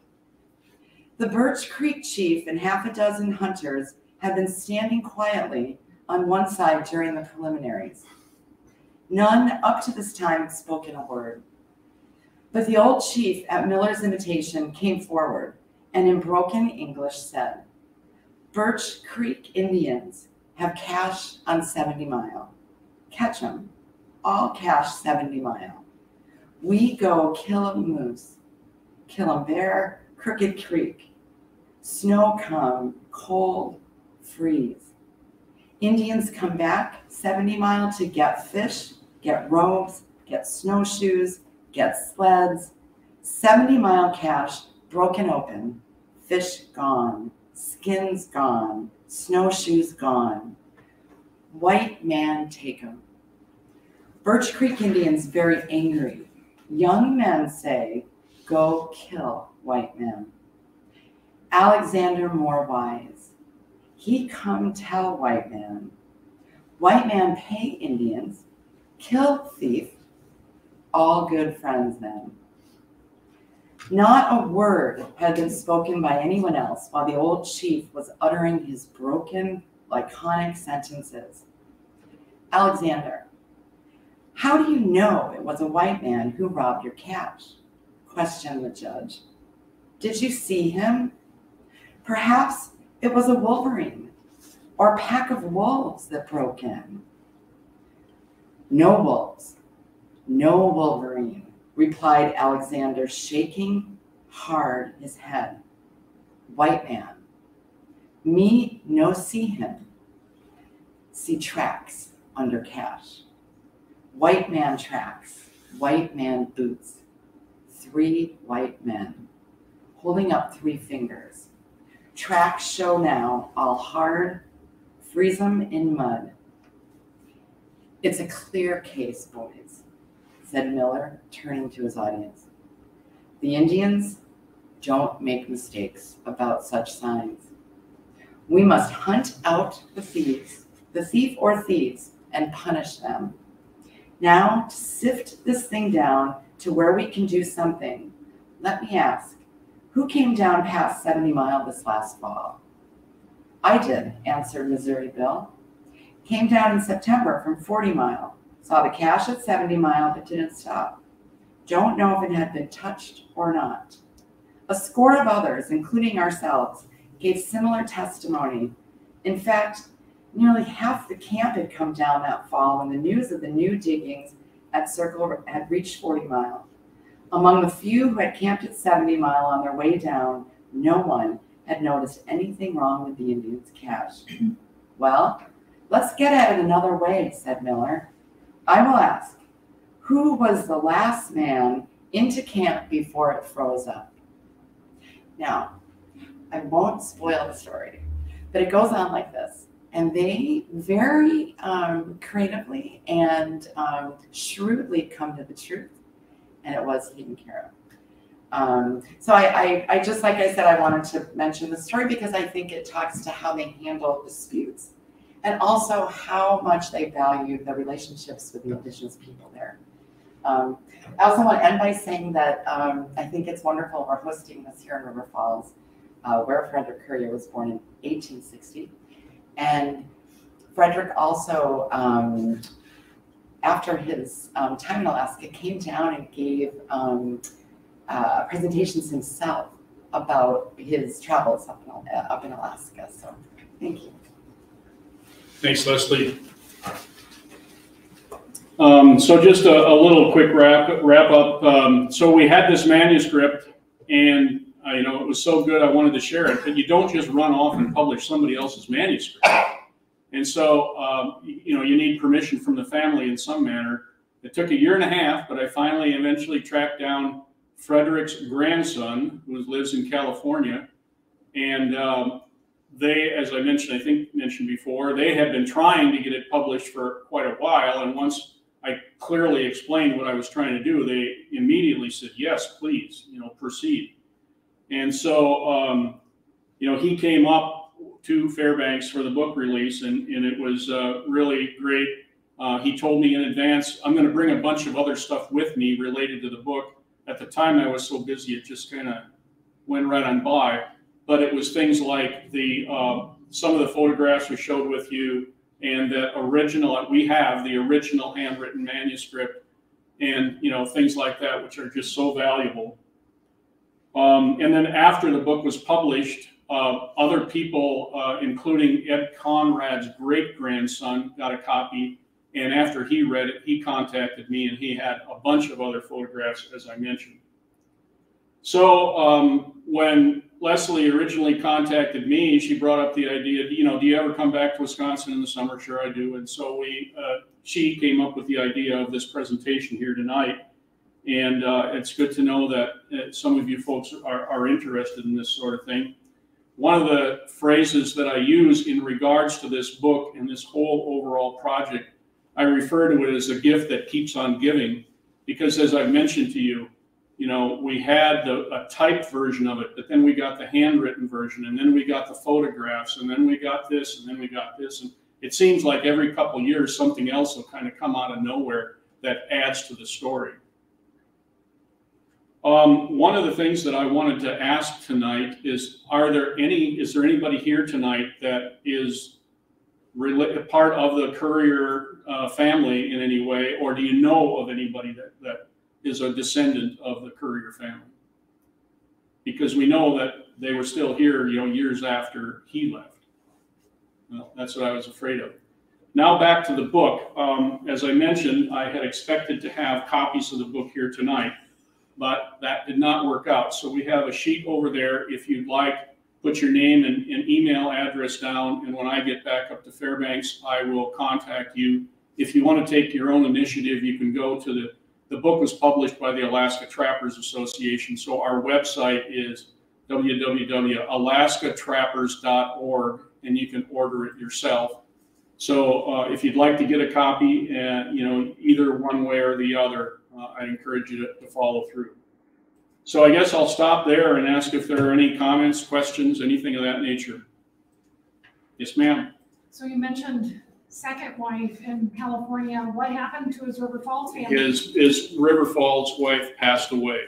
The Birch Creek chief and half a dozen hunters had been standing quietly on one side during the preliminaries. None up to this time had spoken a word. But the old chief, at Miller's invitation, came forward and in broken English said, Birch Creek Indians have cache on 70 Mile. Catch 'em. All cache 70 Mile. We go kill a moose, kill a bear, Crooked Creek. Snow come, cold, freeze. Indians come back 70 Mile to get fish, get robes, get snowshoes, get sleds. 70 Mile cache broken open, fish gone, skins gone, snowshoes gone. White man take 'em. Birch Creek Indians very angry. Young men say, go kill white men. Alexander more wise. He come tell white man. White man pay Indians, kill thief, all good friends then. Not a word had been spoken by anyone else while the old chief was uttering his broken, laconic sentences. Alexander, how do you know it was a white man who robbed your cache? questioned the judge. Did you see him? Perhaps it was a wolverine or a pack of wolves that broke in. No wolves, no wolverine, replied Alexander, shaking hard his head. White man, me no see him. See tracks under cache. White man tracks, white man boots. Three white men holding up three fingers. Tracks show now, all hard, freeze 'em in mud. It's a clear case, boys, said Miller, turning to his audience. The Indians don't make mistakes about such signs. We must hunt out the thieves, the thief or thieves, and punish them. Now, to sift this thing down to where we can do something, let me ask who came down past 70 Mile this last fall? I did, answered Missouri Bill. Came down in September from 40 Mile. Saw the cache at 70 Mile, but didn't stop. Don't know if it had been touched or not. A score of others, including ourselves, gave similar testimony. In fact, nearly half the camp had come down that fall when the news of the new diggings at Circle had reached 40 Mile. Among the few who had camped at 70 Mile on their way down, no one had noticed anything wrong with the Indians' cache. well, let's get at it another way, said Miller. I will ask, who was the last man into camp before it froze up? Now, I won't spoil the story, but it goes on like this. And they very um, creatively and um, shrewdly come to the truth and it was taken care of. Um, so I, I, I, just like I said, I wanted to mention the story because I think it talks to how they handle disputes and also how much they value the relationships with the indigenous people there. Um, I also want to end by saying that um, I think it's wonderful we're hosting this here in River Falls, uh, where Frederick Currier was born in 1860. And Frederick also um, after his um, time in Alaska, came down and gave um, uh, presentations himself about his travels up in, uh, up in Alaska. So, thank you. Thanks, Leslie. Um, so just a, a, little quick wrap wrap up. Um, so we had this manuscript, and uh, you know it was so good I wanted to share it. But you don't just run off and publish somebody else's manuscript. And so, um, you know, you need permission from the family in some manner It took a year and a half, but I finally eventually tracked down Frederick's grandson, who lives in California. And um, they, as I mentioned, I think mentioned before, they had been trying to get it published for quite a while. And once I clearly explained what I was trying to do, they immediately said, yes, please, you know, proceed. And so, um, you know, he came up to Fairbanks for the book release, and, and it was uh, really great. Uh, he told me in advance, I'm going to bring a bunch of other stuff with me related to the book. At the time, I was so busy, it just kind of went right on by. But it was things like the uh, some of the photographs we showed with you, and that original. We have the original handwritten manuscript, and you know things like that, which are just so valuable. Um, and then after the book was published, uh, other people, uh, including Ed Conrad's great grandson, got a copy. And after he read it, he contacted me and he had a bunch of other photographs, as I mentioned. So um, when Leslie originally contacted me, she brought up the idea, you know, do you ever come back to Wisconsin in the summer? Sure, I do. And so we, uh, she came up with the idea of this presentation here tonight. And uh, it's good to know that uh, some of you folks are, are interested in this sort of thing. One of the phrases that I use in regards to this book and this whole overall project, I refer to it as a gift that keeps on giving. Because as I've mentioned to you, you know, we had the, a typed version of it, but then we got the handwritten version, and then we got the photographs, and then we got this, and then we got this. And it seems like every couple years something else will kind of come out of nowhere that adds to the story. Um, one of the things that I wanted to ask tonight is, are there any, is there anybody here tonight that is part of the Currier uh, family in any way, or do you know of anybody that, that is a descendant of the Currier family? Because we know that they were still here, you know, years after he left. Well, that's what I was afraid of. Now back to the book. Um, as I mentioned, I had expected to have copies of the book here tonight but that did not work out. So we have a sheet over there. If you'd like, put your name and, and, email address down. And when I get back up to Fairbanks, I will contact you. If you want to take your own initiative, you can go to the, the book was published by the Alaska Trappers Association. So our website is www.alaskatrappers.org and you can order it yourself. So uh, if you'd like to get a copy, uh, you know, either one way or the other, uh, I encourage you to, to follow through. So I guess I'll stop there and ask if there are any comments, questions, anything of that nature. Yes, ma'am. So you mentioned second wife in California. What happened to his River Falls family? His, his River Falls wife passed away.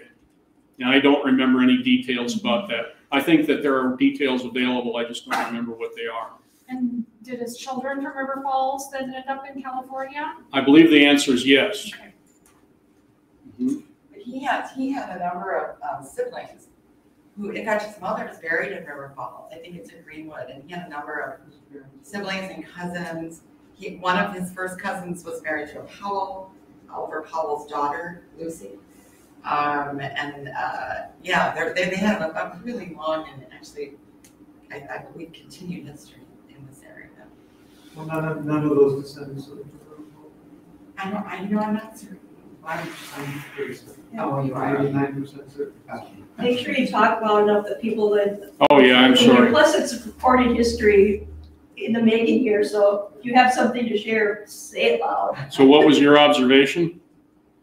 And I don't remember any details about that. I think that there are details available. I just don't remember what they are. And did his children from River Falls then end up in California? I believe the answer is yes. Okay. Mhm. But he had, he had a number of um, siblings who, in fact, his mother is buried in River Falls. I think it's in Greenwood, and he had a number of siblings and cousins. He, one of his first cousins was married to a Powell, Oliver Powell's daughter, Lucy. Um, and uh, yeah, they're- they, they have a, a really long and actually, I, I believe, continued history in this area. Well, none of, none of those descendants of. I don't, I know I'm not certain. I'm, I'm curious. Oh, you are. Ninety-nine percent certain. Make sure you talk loud enough that people that. Oh, yeah, I'm sorry. Plus, it's recorded history in the making here, so if you have something to share, say it loud. So what was your observation?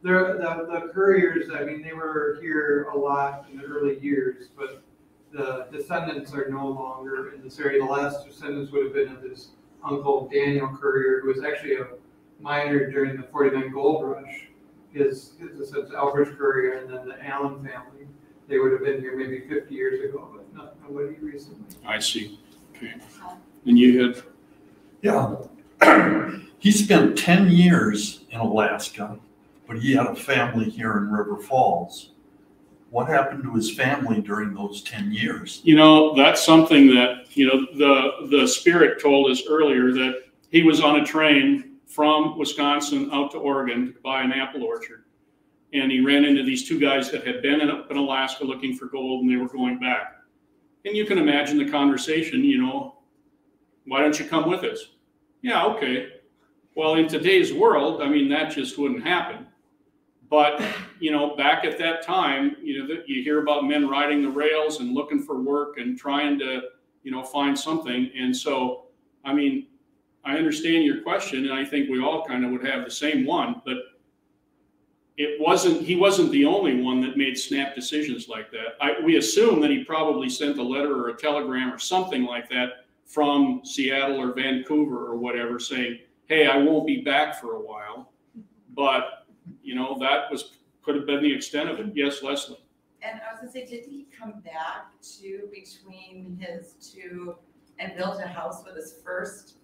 There, the, the Curriers, I mean, they were here a lot in the early years, but the descendants are no longer in this area. The last descendants would have been of his uncle Daniel Currier, who was actually a miner during the forty-nine gold rush. His, his descendants, Albert Currier and then the Allen family, they would have been here maybe fifty years ago, but not, nobody recently. I see. Okay. Uh, And you had, Yeah. he spent 10 years in Alaska, but he had a family here in River Falls. What happened to his family during those 10 years? you know, that's something that, you know, the, the spirit told us earlier that he was on a train from Wisconsin out to Oregon to buy an apple orchard. And he ran into these two guys that had been in, up in Alaska looking for gold and they were going back. And you can imagine the conversation, you know, why don't you come with us? Yeah, okay. Well, in today's world, I mean, that just wouldn't happen. But, you know, back at that time, you know, that you hear about men riding the rails and looking for work and trying to, you know, find something. And so, I mean, I understand your question, and I think we all kind of would have the same one, but it wasn't, he wasn't the only one that made snap decisions like that. I, we assume that he probably sent a letter or a telegram or something like that from Seattle or Vancouver or whatever saying, hey, I won't be back for a while. But, you know, that was, could have been the extent of it. Yes, Leslie? And I was gonna say, did he come back to between his two and build a house with his first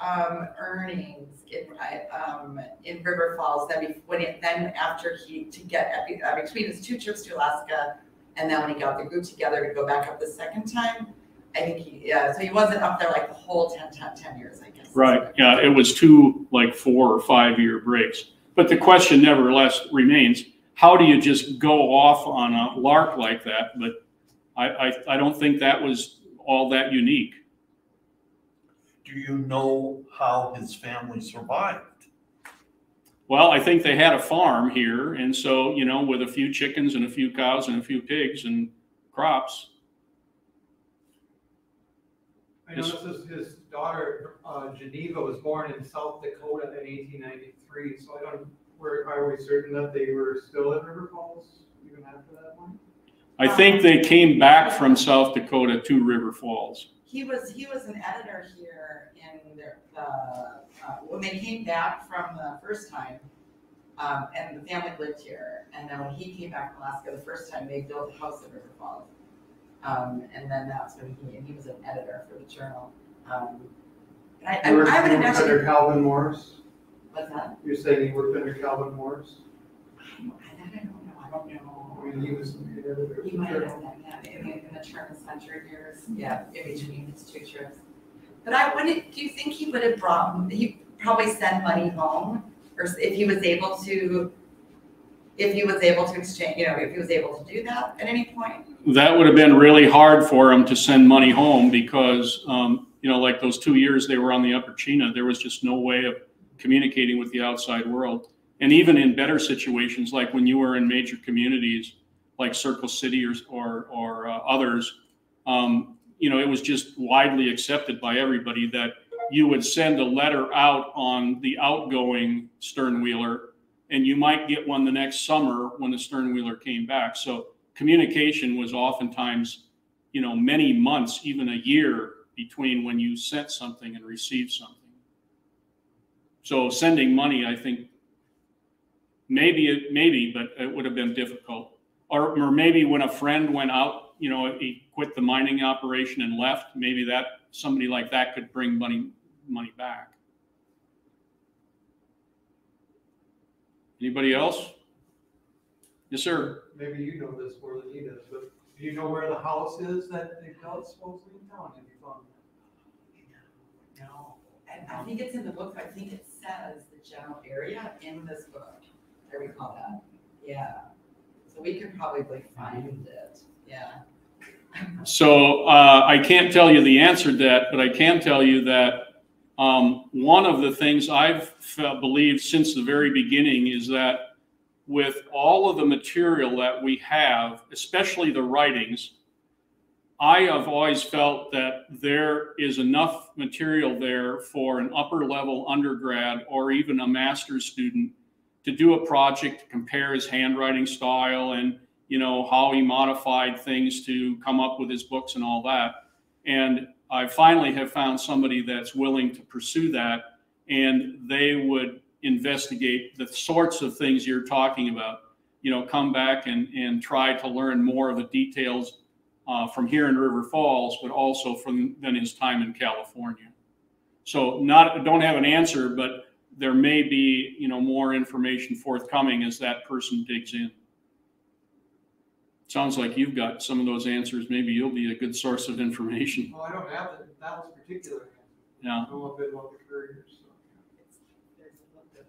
um, earnings in, um, in River Falls? Then, when it, then after he, to get, uh, between his two trips to Alaska, and then when he got the group together to go back up the second time, I think he, yeah, so he wasn't up there like the whole 10, 10, 10 years, I guess. Right, yeah, it was two, like, four or five-year breaks. But the question nevertheless remains, how do you just go off on a lark like that? But I, I, I don't think that was all that unique. Do you know how his family survived? Well, I think they had a farm here, and so, you know, with a few chickens and a few cows and a few pigs and crops. I know this is his daughter, uh, Geneva was born in South Dakota in eighteen ninety-three, so I don't, were, are we certain that they were still at River Falls even after that one? I think they came back from South Dakota to River Falls. He was, he was an editor here in the, the, uh, when they came back from the first time, um, and the family lived here, and then when he came back from Alaska the first time, they built a house in River Falls. Um, and then that's when he, and he was an editor for the journal. Um, I, I, I would you worked Under Calvin Morris? what's that? You're saying he worked under Calvin Morris? I don't know, I don't know. I mean, he was the editor. He might have that, yeah, in the, in the turn of the century years, yeah, in between his two trips. But I wouldn't, do you think he would have brought, he probably sent money home? Or if he was able to, if he was able to exchange, you know, if he was able to do that at any point? That would have been really hard for them to send money home because, um, you know, like those two years they were on the Upper Chena, there was just no way of communicating with the outside world. And even in better situations, like when you were in major communities like Circle City or, or, or uh, others, um, you know, it was just widely accepted by everybody that you would send a letter out on the outgoing sternwheeler and you might get one the next summer when the sternwheeler came back. So communication was oftentimes, you know, many months, even a year between when you sent something and received something. So sending money, I think, maybe maybe, but it would have been difficult. Or, or maybe when a friend went out, you know, he quit the mining operation and left, maybe that somebody like that could bring money money back. Anybody else? Yes, sir. Maybe you know this more than he does, but do you know where the house is that they built supposedly in town? Have you found that? No. And I think it's in the book, I think it says the general area in this book, I recall that, yeah. So we could probably find it, yeah. So uh, I can't tell you the answer to that, but I can tell you that um, one of the things I've felt, believed since the very beginning is that with all of the material that we have, especially the writings, I have always felt that there is enough material there for an upper level undergrad or even a master's student to do a project to compare his handwriting style and you know how he modified things to come up with his books and all that. And i finally have found somebody that's willing to pursue that and they would investigate the sorts of things you're talking about. You know come back and and try to learn more of the details uh, from here in river falls but also from then his time in california. So not don't have an answer but there may be you know more information forthcoming as that person digs in. Sounds like you've got some of those answers. Maybe you'll be a good source of information. Well, I don't have that, that was particular. yeah. I don't know a bit about the so. There's a book that-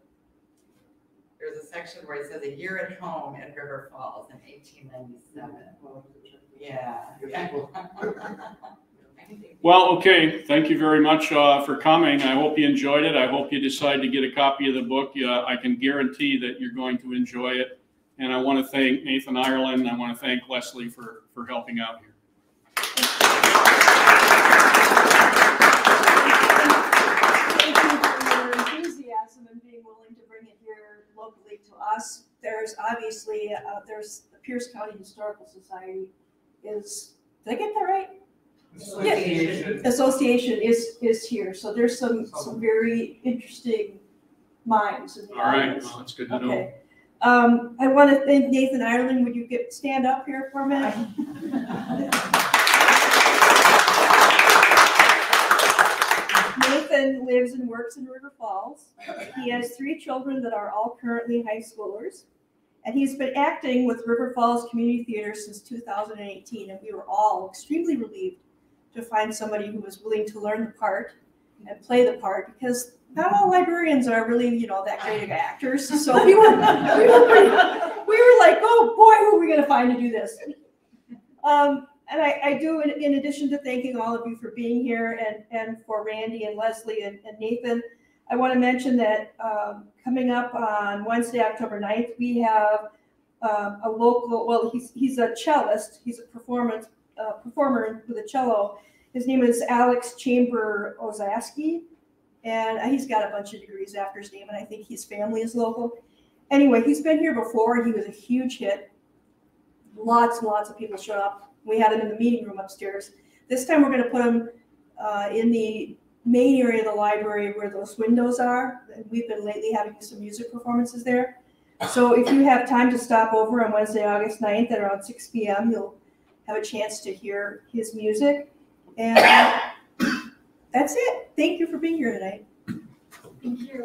There's a section where it says a year at home in River Falls in eighteen ninety-seven. Well, I'll have to check. Yeah. Yeah. Well, okay, thank you very much uh, for coming. I hope you enjoyed it. I hope you decide to get a copy of the book. Yeah, I can guarantee that you're going to enjoy it. And I want to thank Nathan Ireland. I want to thank Leslie for, for helping out here. Thank you for your enthusiasm and being willing to bring it here locally to us. There's obviously, uh, there's the Pierce County Historical Society is, did I get that right? Association. Association is, is here, so there's some, some very interesting minds in the All right, audience. well, that's good to know. Okay. Um, I want to thank Nathan Ireland. Would you get, stand up here for a minute? Nathan lives and works in River Falls. He has three children that are all currently high schoolers. And he's been acting with River Falls Community Theater since 2018, and we were all extremely relieved to find somebody who was willing to learn the part and play the part because not all librarians are really, you know, that great of actors. So we were, we were, pretty, we were like, oh boy, who are we going to find to do this? Um, and I, I do, in, in addition to thanking all of you for being here and, and for Randy and Leslie and, and Nathan, I want to mention that um, coming up on Wednesday, October 9th, we have um, a local, well, he's, he's a cellist, he's a performance uh, performer with a cello. His name is Alex Chamber Ozaski, and he's got a bunch of degrees after his name, and I think his family is local. Anyway, he's been here before. He was a huge hit. Lots and lots of people showed up. We had them in the meeting room upstairs. This time, we're going to put them uh, in the main area of the library where those windows are. We've been lately having some music performances there. So if you have time to stop over on Wednesday, August 9th at around 6 p.m., you'll have a chance to hear his music. And that's it. Thank you for being here tonight. Thank you.